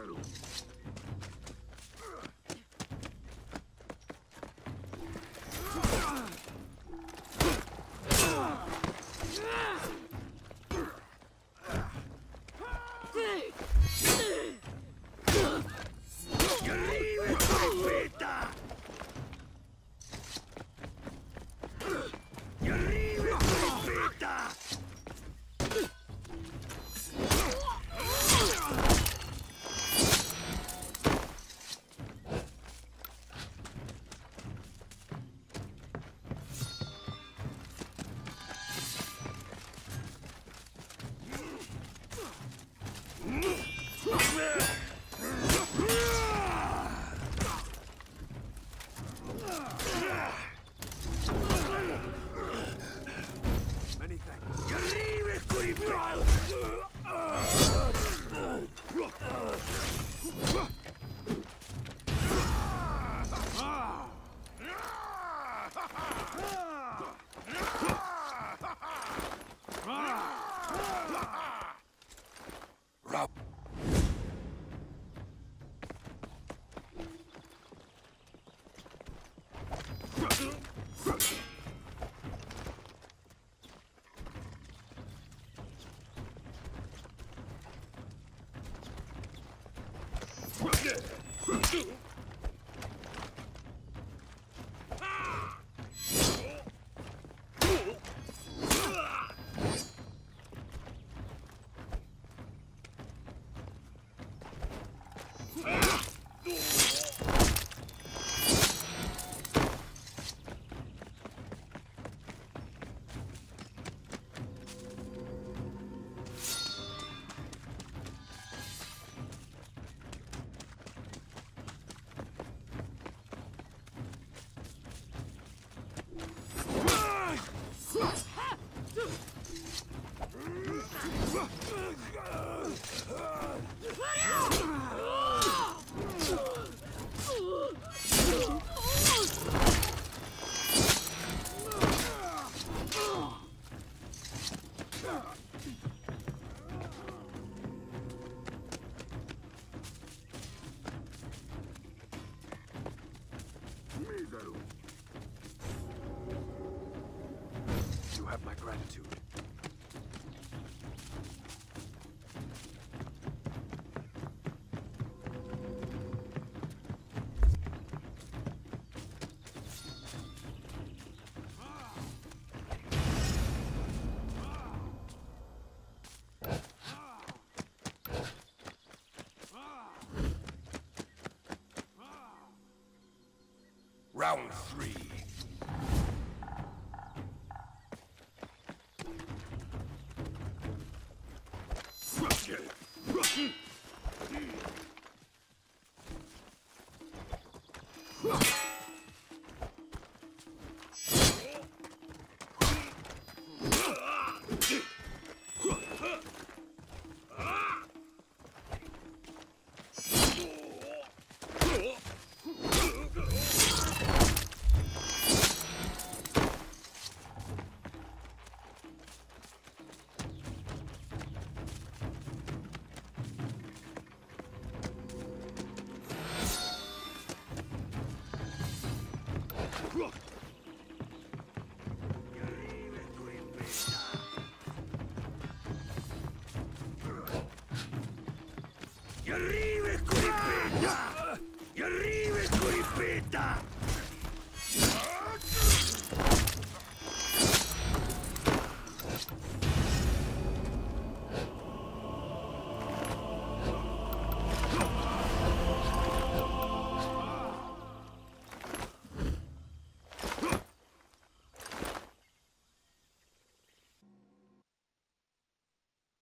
shadow Huh? through. You have my gratitude. Round three. Arrive qui,